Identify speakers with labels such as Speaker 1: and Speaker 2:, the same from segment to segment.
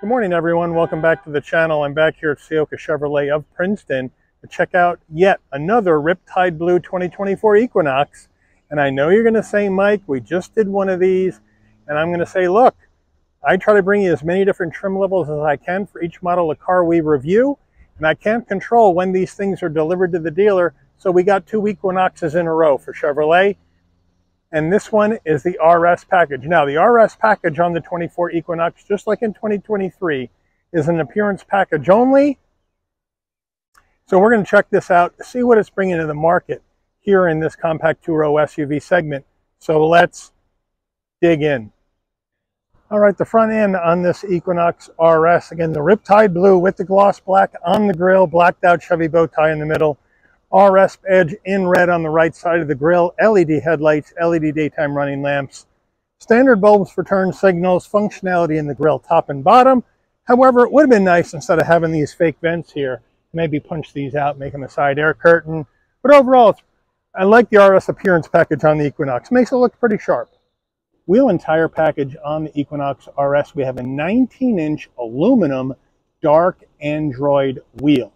Speaker 1: Good morning, everyone. Welcome back to the channel. I'm back here at Ciocca Chevrolet of Princeton to check out yet another Riptide Blue 2024 Equinox. And I know you're going to say, Mike, we just did one of these. And I'm going to say, look, I try to bring you as many different trim levels as I can for each model of car we review. And I can't control when these things are delivered to the dealer. So we got two Equinoxes in a row for Chevrolet. And this one is the RS package. Now, the RS package on the 24 Equinox, just like in 2023, is an appearance package only. So we're going to check this out, see what it's bringing to the market here in this compact two-row SUV segment. So let's dig in. All right, the front end on this Equinox RS, again, the Riptide Blue with the gloss black on the grille, blacked out Chevy bow tie in the middle. RS Edge in red on the right side of the grille, LED headlights, LED daytime running lamps, standard bulbs for turn signals, functionality in the grille top and bottom. However, it would have been nice instead of having these fake vents here, maybe punch these out, make them a side air curtain. But overall, I like the RS appearance package on the Equinox. Makes it look pretty sharp. Wheel and tire package on the Equinox RS, we have a 19-inch aluminum dark Android wheel.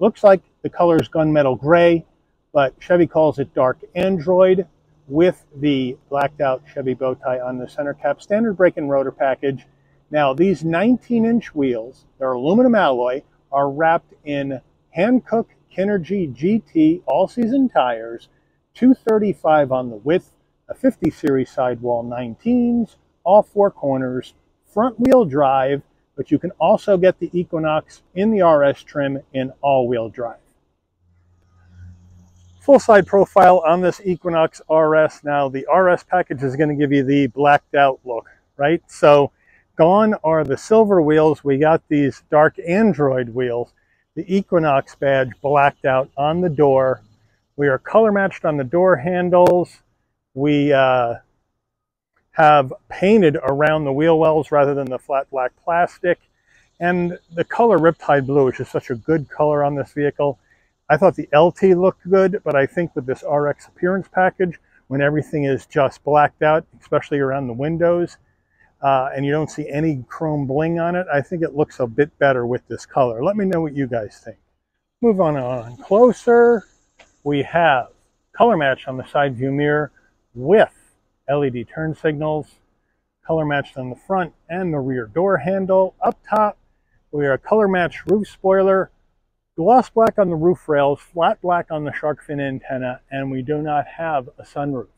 Speaker 1: Looks like the color is gunmetal gray, but Chevy calls it dark Android with the blacked out Chevy bow tie on the center cap. Standard brake and rotor package. Now these 19 inch wheels, they're aluminum alloy, are wrapped in Hankook Kinergy GT all season tires, 235 on the width, a 50 series sidewall 19s, all four corners, front wheel drive, but you can also get the Equinox in the RS trim in all-wheel drive. Full side profile on this Equinox RS. Now the RS package is going to give you the blacked out look, right? So gone are the silver wheels. We got these dark Android wheels. The Equinox badge blacked out on the door. We are color matched on the door handles. We uh, have painted around the wheel wells rather than the flat black plastic. And the color Riptide Blue, which is such a good color on this vehicle. I thought the LT looked good, but I think with this RX appearance package, when everything is just blacked out, especially around the windows, uh, and you don't see any chrome bling on it, I think it looks a bit better with this color. Let me know what you guys think. Move on on closer. We have color match on the side view mirror with LED turn signals, color matched on the front and the rear door handle. Up top, we are a color matched roof spoiler, gloss black on the roof rails, flat black on the shark fin antenna, and we do not have a sunroof.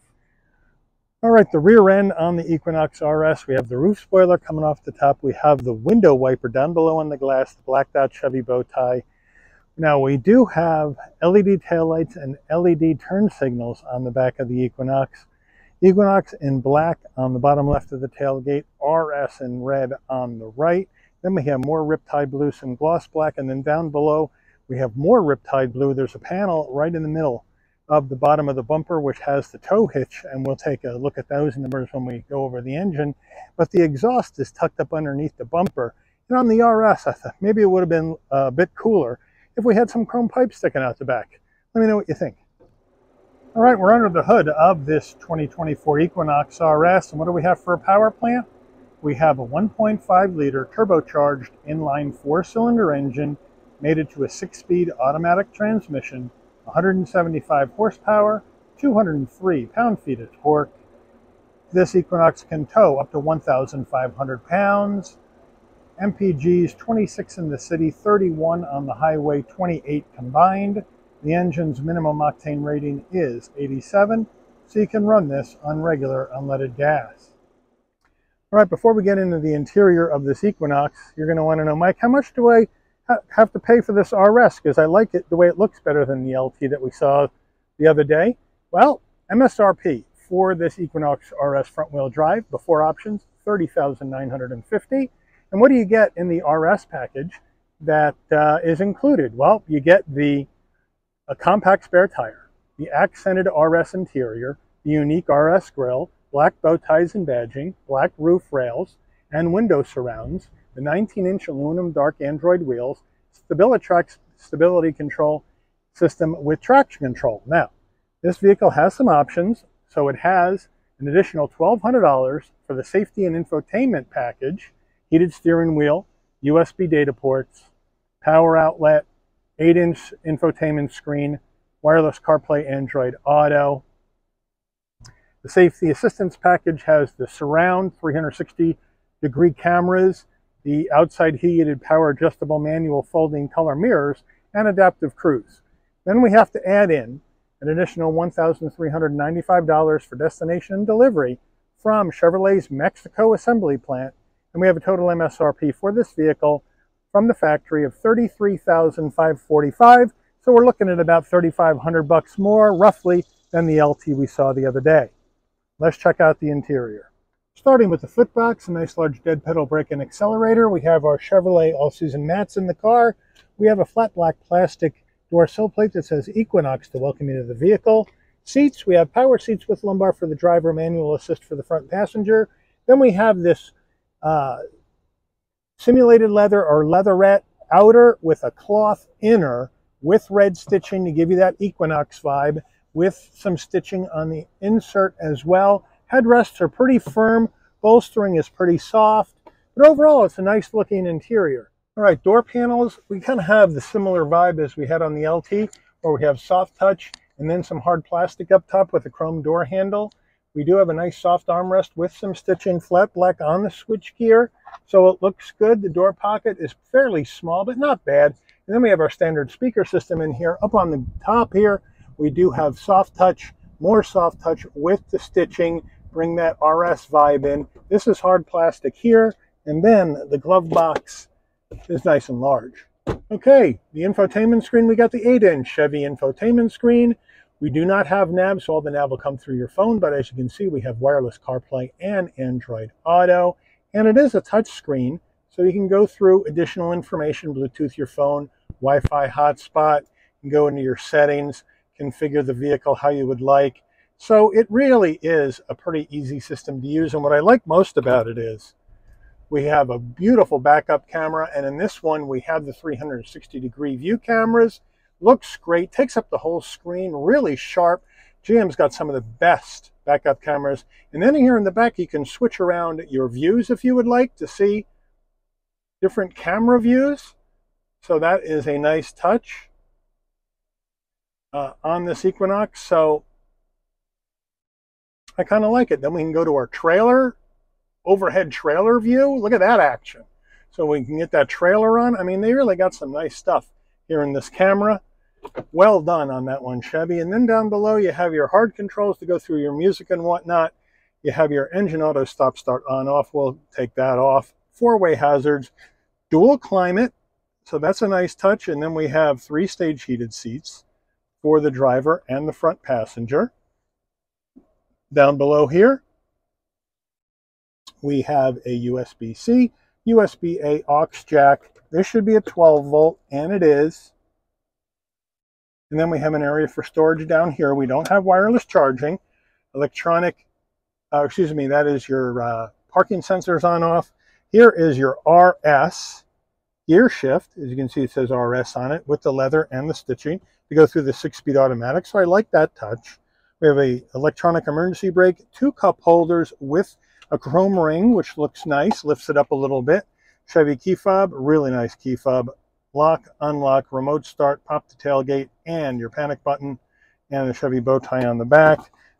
Speaker 1: All right, the rear end on the Equinox RS, we have the roof spoiler coming off the top. We have the window wiper down below on the glass, the blacked out Chevy bow tie. Now we do have LED taillights and LED turn signals on the back of the Equinox. Equinox in black on the bottom left of the tailgate, RS in red on the right. Then we have more Riptide Blue, some gloss black, and then down below we have more Riptide Blue. There's a panel right in the middle of the bottom of the bumper which has the tow hitch, and we'll take a look at those numbers when we go over the engine. But the exhaust is tucked up underneath the bumper. And on the RS, I thought maybe it would have been a bit cooler if we had some chrome pipes sticking out the back. Let me know what you think. All right, we're under the hood of this 2024 Equinox RS, and what do we have for a power plant? We have a 1.5 liter turbocharged inline four-cylinder engine mated to a six-speed automatic transmission, 175 horsepower, 203 pound-feet of torque. This Equinox can tow up to 1,500 pounds. MPGs 26 in the city, 31 on the highway, 28 combined. The engine's minimum octane rating is 87, so you can run this on regular unleaded gas. All right, before we get into the interior of this Equinox, you're going to want to know, Mike, how much do I ha have to pay for this RS? Because I like it the way it looks better than the LT that we saw the other day. Well, MSRP for this Equinox RS front-wheel drive, before options, 30950 And what do you get in the RS package that uh, is included? Well, you get the a compact spare tire, the accented RS interior, the unique RS grille, black bow ties and badging, black roof rails, and window surrounds, the 19-inch aluminum dark Android wheels, StabiliTrak stability control system with traction control. Now, this vehicle has some options, so it has an additional $1,200 for the safety and infotainment package, heated steering wheel, USB data ports, power outlet, 8-inch infotainment screen, wireless CarPlay Android Auto. The safety assistance package has the surround 360 degree cameras, the outside heated power adjustable manual folding color mirrors, and adaptive cruise. Then we have to add in an additional $1,395 for destination and delivery from Chevrolet's Mexico assembly plant, and we have a total MSRP for this vehicle from the factory of 33,545. So we're looking at about 3,500 bucks more, roughly, than the LT we saw the other day. Let's check out the interior. Starting with the footbox, a nice large dead pedal brake and accelerator. We have our Chevrolet all-season mats in the car. We have a flat black plastic door sill plate that says Equinox to welcome you to the vehicle. Seats, we have power seats with lumbar for the driver, manual assist for the front passenger. Then we have this uh, simulated leather or leatherette outer with a cloth inner with red stitching to give you that Equinox vibe with some stitching on the insert as well. Headrests are pretty firm, bolstering is pretty soft, but overall it's a nice looking interior. All right, door panels, we kind of have the similar vibe as we had on the LT, where we have soft touch and then some hard plastic up top with a chrome door handle. We do have a nice soft armrest with some stitching flat black on the switch gear, so it looks good. The door pocket is fairly small, but not bad. And then we have our standard speaker system in here. Up on the top here, we do have soft touch, more soft touch with the stitching, bring that RS vibe in. This is hard plastic here, and then the glove box is nice and large. Okay, the infotainment screen, we got the 8-inch Chevy infotainment screen. We do not have nav, so all the nav will come through your phone, but as you can see, we have wireless CarPlay and Android Auto, and it is a touch screen, so you can go through additional information, Bluetooth your phone, Wi-Fi hotspot, can go into your settings, configure the vehicle how you would like. So it really is a pretty easy system to use, and what I like most about it is we have a beautiful backup camera, and in this one, we have the 360 degree view cameras. Looks great, takes up the whole screen, really sharp. GM's got some of the best backup cameras. And then here in the back, you can switch around your views if you would like to see different camera views. So that is a nice touch uh, on this Equinox. So I kind of like it. Then we can go to our trailer overhead trailer view. Look at that action. So we can get that trailer on. I mean, they really got some nice stuff here in this camera. Well done on that one, Chevy. And then down below, you have your hard controls to go through your music and whatnot. You have your engine auto stop start on off. We'll take that off. Four-way hazards, dual climate. So that's a nice touch. And then we have three stage heated seats for the driver and the front passenger. Down below here, we have a USB-C, USB-A aux jack. This should be a 12 volt, and it is. And then we have an area for storage down here. We don't have wireless charging. Electronic, uh, excuse me, that is your uh, parking sensors on off. Here is your RS gear shift. As you can see, it says RS on it with the leather and the stitching to go through the six-speed automatic. So I like that touch. We have a electronic emergency brake, two cup holders with a chrome ring, which looks nice, lifts it up a little bit. Chevy key fob, really nice key fob. Lock, unlock, remote start, pop the tailgate, and your panic button, and the Chevy bow tie on the back.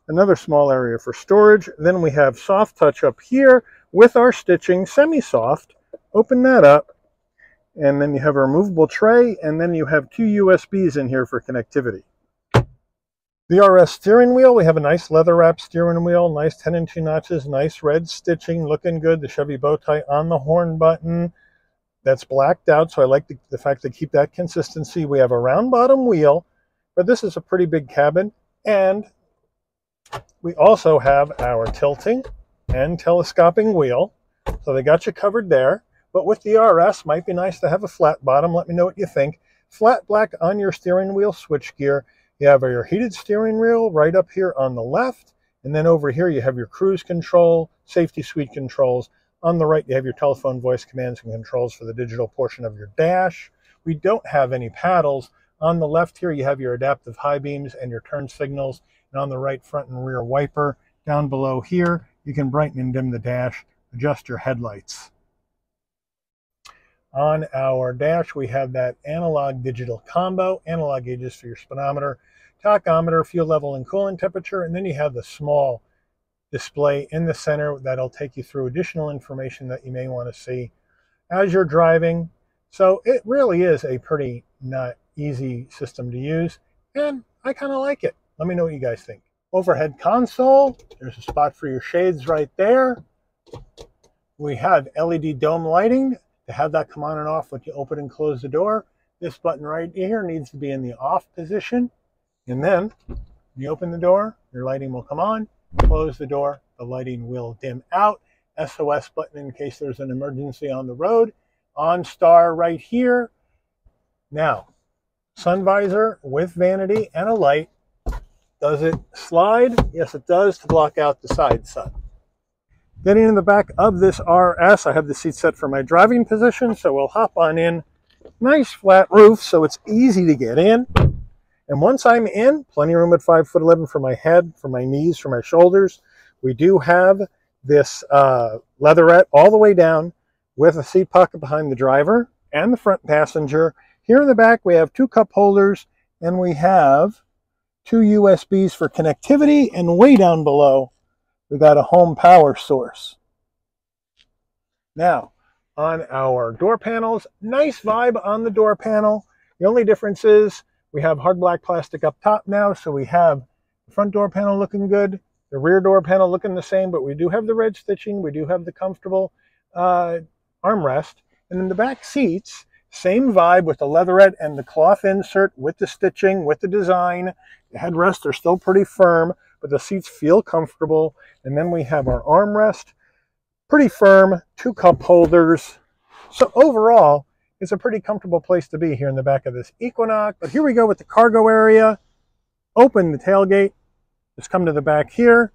Speaker 1: Another small area for storage. Then we have soft touch up here with our stitching, semi-soft. Open that up, and then you have a removable tray, and then you have two USBs in here for connectivity. The RS steering wheel, we have a nice leather wrap steering wheel, nice 10 and 2 notches, nice red stitching, looking good. The Chevy bow tie on the horn button. That's blacked out, so I like the, the fact they keep that consistency. We have a round bottom wheel, but this is a pretty big cabin. And we also have our tilting and telescoping wheel. So they got you covered there. But with the RS, might be nice to have a flat bottom. Let me know what you think. Flat black on your steering wheel switch gear you have your heated steering wheel right up here on the left. And then over here, you have your cruise control, safety suite controls. On the right, you have your telephone voice commands and controls for the digital portion of your dash. We don't have any paddles. On the left here, you have your adaptive high beams and your turn signals. And on the right, front and rear wiper. Down below here, you can brighten and dim the dash, adjust your headlights. On our dash, we have that analog digital combo, analog gauges for your speedometer, tachometer, fuel level, and coolant temperature. And then you have the small display in the center that'll take you through additional information that you may want to see as you're driving. So it really is a pretty not easy system to use, and I kind of like it. Let me know what you guys think. Overhead console, there's a spot for your shades right there. We have LED dome lighting to have that come on and off when you open and close the door. This button right here needs to be in the off position. And then you open the door, your lighting will come on. Close the door, the lighting will dim out. SOS button in case there's an emergency on the road. OnStar right here. Now, sun visor with vanity and a light. Does it slide? Yes, it does to block out the side sun. Getting in the back of this RS, I have the seat set for my driving position, so we'll hop on in. Nice flat roof, so it's easy to get in. And once I'm in, plenty of room at 5 foot 11 for my head, for my knees, for my shoulders. We do have this uh, leatherette all the way down with a seat pocket behind the driver and the front passenger. Here in the back, we have two cup holders and we have two USBs for connectivity. And way down below, we got a home power source. Now, on our door panels, nice vibe on the door panel. The only difference is we have hard black plastic up top now, so we have the front door panel looking good, the rear door panel looking the same, but we do have the red stitching, we do have the comfortable uh, armrest, and in the back seats, same vibe with the leatherette and the cloth insert with the stitching, with the design. The headrests are still pretty firm, but the seats feel comfortable. And then we have our armrest, pretty firm, two cup holders. So overall, it's a pretty comfortable place to be here in the back of this Equinox. But here we go with the cargo area. Open the tailgate. Just come to the back here,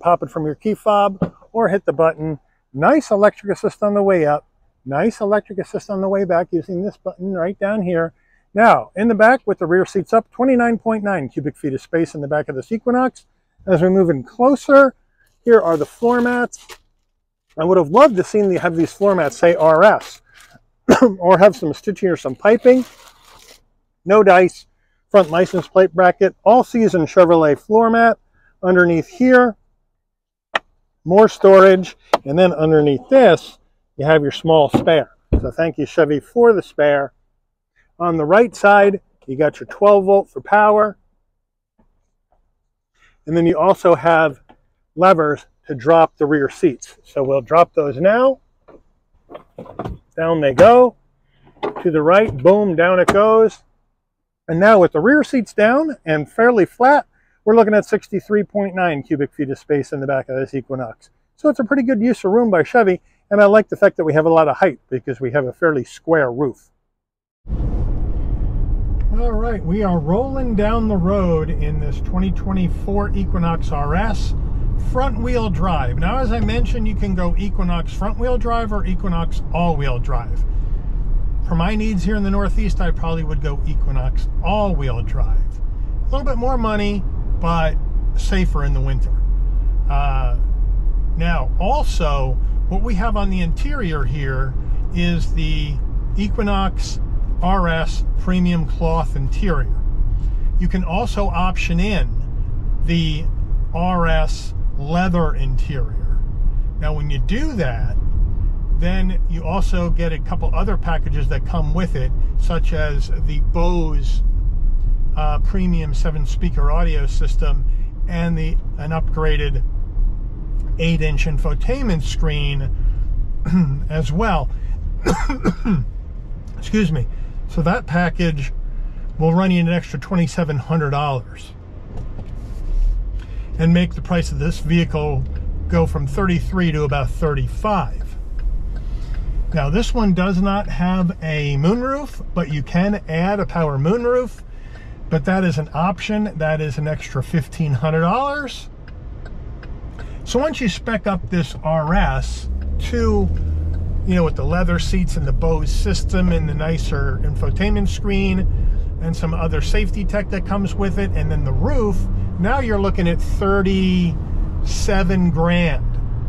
Speaker 1: pop it from your key fob, or hit the button. Nice electric assist on the way up. Nice electric assist on the way back using this button right down here. Now, in the back with the rear seats up, 29.9 cubic feet of space in the back of this Equinox. As we move in closer, here are the floor mats. I would have loved to seen the, have these floor mats say RS or have some stitching or some piping. No dice, front license plate bracket, all season Chevrolet floor mat. Underneath here, more storage, and then underneath this, you have your small spare. So thank you Chevy for the spare. On the right side, you got your 12 volt for power. And then you also have levers to drop the rear seats. So we'll drop those now. Down they go. To the right, boom, down it goes. And now with the rear seats down and fairly flat, we're looking at 63.9 cubic feet of space in the back of this Equinox. So it's a pretty good use of room by Chevy. And I like the fact that we have a lot of height because we have a fairly square roof. All right, we are rolling down the road in this 2024 Equinox RS front wheel drive. Now, as I mentioned, you can go Equinox front wheel drive or Equinox all wheel drive. For my needs here in the Northeast, I probably would go Equinox all wheel drive. A little bit more money, but safer in the winter. Uh, now, also, what we have on the interior here is the Equinox RS premium cloth interior. You can also option in the RS leather interior. Now when you do that, then you also get a couple other packages that come with it, such as the Bose uh, premium seven speaker audio system and the an upgraded eight inch infotainment screen as well. Excuse me. So that package will run you an extra $2,700 and make the price of this vehicle go from 33 to about 35. Now this one does not have a moonroof, but you can add a power moonroof, but that is an option. That is an extra $1,500. So once you spec up this RS to you know, with the leather seats and the Bose system and the nicer infotainment screen and some other safety tech that comes with it, and then the roof, now you're looking at 37 grand.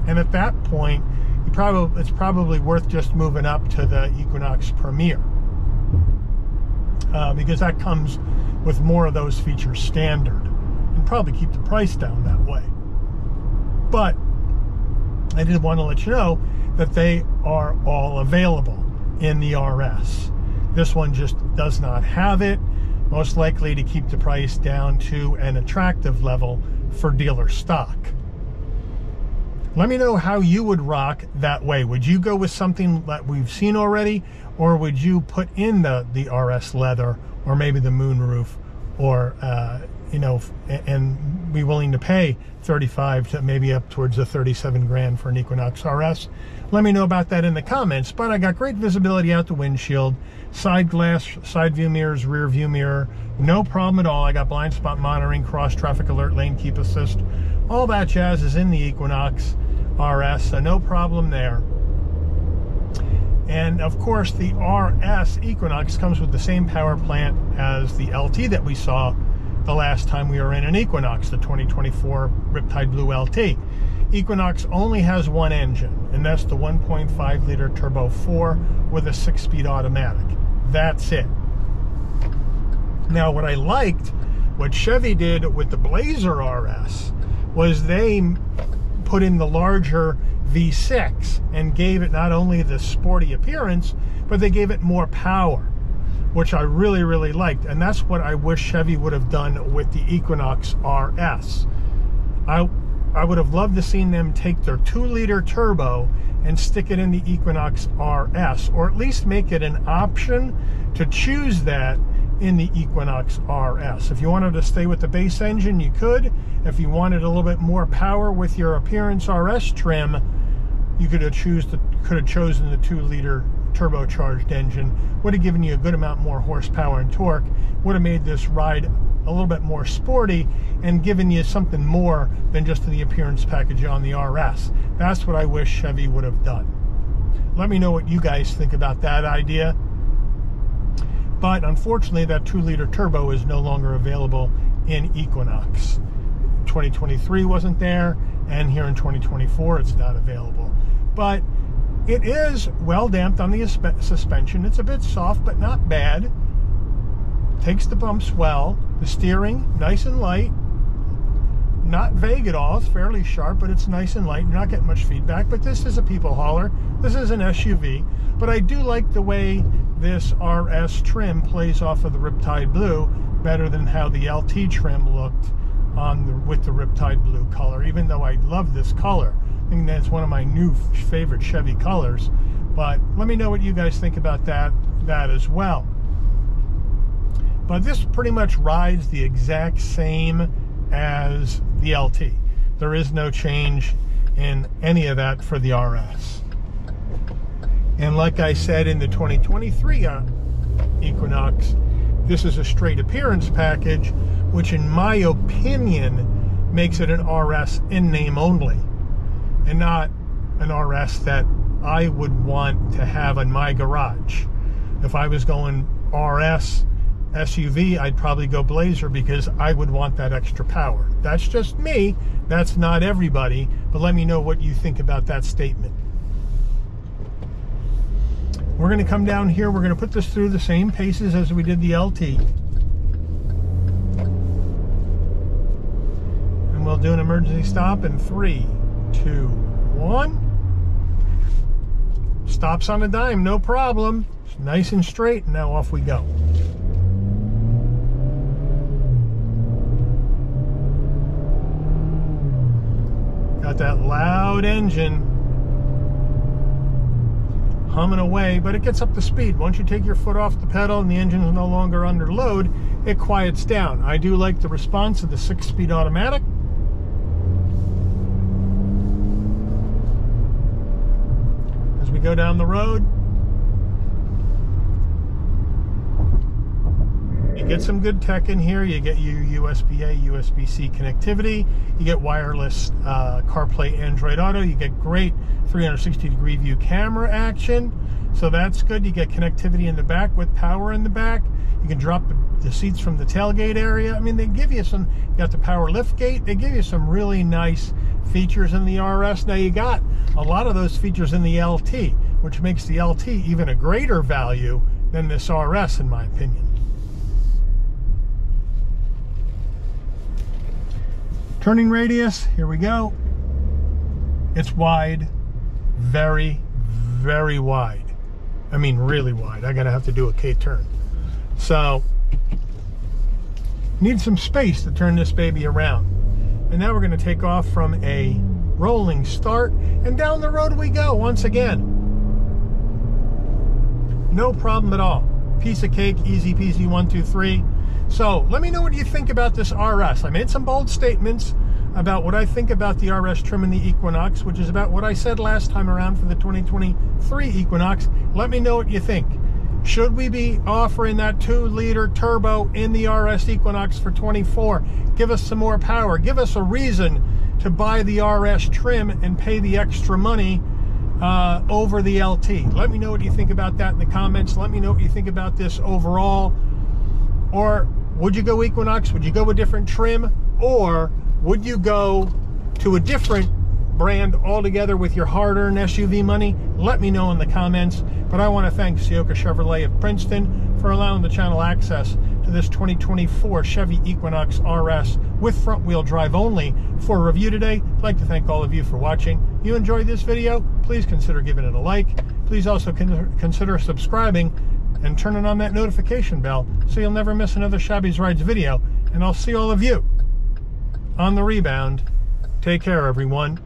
Speaker 1: And at that point, you probably it's probably worth just moving up to the Equinox Premier uh, because that comes with more of those features standard and probably keep the price down that way. But I did want to let you know that they are all available in the RS. This one just does not have it, most likely to keep the price down to an attractive level for dealer stock. Let me know how you would rock that way. Would you go with something that we've seen already, or would you put in the, the RS leather, or maybe the moonroof, or uh, you know, and be willing to pay 35 to maybe up towards the 37 grand for an Equinox RS? Let me know about that in the comments. But I got great visibility out the windshield, side glass, side view mirrors, rear view mirror, no problem at all. I got blind spot monitoring, cross traffic alert, lane keep assist, all that jazz is in the Equinox RS, so no problem there. And of course, the RS Equinox comes with the same power plant as the LT that we saw the last time we were in an Equinox, the 2024 Riptide Blue LT. Equinox only has one engine, and that's the 1.5 liter turbo 4 with a six speed automatic. That's it. Now, what I liked, what Chevy did with the Blazer RS, was they put in the larger V6 and gave it not only the sporty appearance, but they gave it more power which I really, really liked. And that's what I wish Chevy would have done with the Equinox RS. I, I would have loved to seen them take their two liter turbo and stick it in the Equinox RS, or at least make it an option to choose that in the Equinox RS. If you wanted to stay with the base engine, you could. If you wanted a little bit more power with your Appearance RS trim, you could have choose the, could have chosen the two liter turbocharged engine would have given you a good amount more horsepower and torque would have made this ride a little bit more sporty and given you something more than just the appearance package on the RS. That's what I wish Chevy would have done. Let me know what you guys think about that idea. But unfortunately, that 2 liter turbo is no longer available in Equinox. 2023 wasn't there, and here in 2024, it's not available. But it is well damped on the suspension. It's a bit soft, but not bad. Takes the bumps well. The steering, nice and light. Not vague at all. It's fairly sharp, but it's nice and light. You're not getting much feedback, but this is a people hauler. This is an SUV. But I do like the way this RS trim plays off of the Riptide Blue better than how the LT trim looked on the, with the Riptide Blue color, even though I love this color. I think that's one of my new favorite Chevy colors. But let me know what you guys think about that, that as well. But this pretty much rides the exact same as the LT. There is no change in any of that for the RS. And like I said in the 2023 uh, Equinox, this is a straight appearance package, which in my opinion makes it an RS in name only and not an RS that I would want to have in my garage. If I was going RS SUV, I'd probably go Blazer because I would want that extra power. That's just me. That's not everybody. But let me know what you think about that statement. We're going to come down here. We're going to put this through the same paces as we did the LT. And we'll do an emergency stop in three, two, one. Stops on a dime, no problem. It's nice and straight, and now off we go. Got that loud engine humming away, but it gets up to speed. Once you take your foot off the pedal and the engine is no longer under load, it quiets down. I do like the response of the six-speed automatic. Go down the road. You get some good tech in here. You get your USB-A, USB-C connectivity. You get wireless uh, CarPlay Android Auto. You get great 360 degree view camera action. So that's good. You get connectivity in the back with power in the back. You can drop the, the seats from the tailgate area. I mean, they give you some, you got the power lift gate. They give you some really nice features in the RS. Now you got a lot of those features in the LT, which makes the LT even a greater value than this RS in my opinion. Turning radius, here we go. It's wide, very, very wide. I mean, really wide. I gotta have to do a K-turn. So, need some space to turn this baby around. And now we're gonna take off from a rolling start and down the road we go once again. No problem at all. Piece of cake, easy peasy, one, two, three. So let me know what you think about this RS. I made some bold statements about what I think about the RS trim in the Equinox, which is about what I said last time around for the 2023 Equinox. Let me know what you think. Should we be offering that 2 liter turbo in the RS Equinox for 24? Give us some more power. Give us a reason to buy the RS trim and pay the extra money uh, over the LT. Let me know what you think about that in the comments. Let me know what you think about this overall. Or would you go Equinox? Would you go a different trim? Or would you go to a different brand altogether with your hard-earned SUV money? Let me know in the comments. But I want to thank Ciocca Chevrolet of Princeton for allowing the channel access to this 2024 Chevy Equinox RS with front-wheel drive only. For review today, I'd like to thank all of you for watching. You enjoyed this video? Please consider giving it a like. Please also consider subscribing and turning on that notification bell so you'll never miss another Chabby's Rides video. And I'll see all of you on the rebound. Take care, everyone.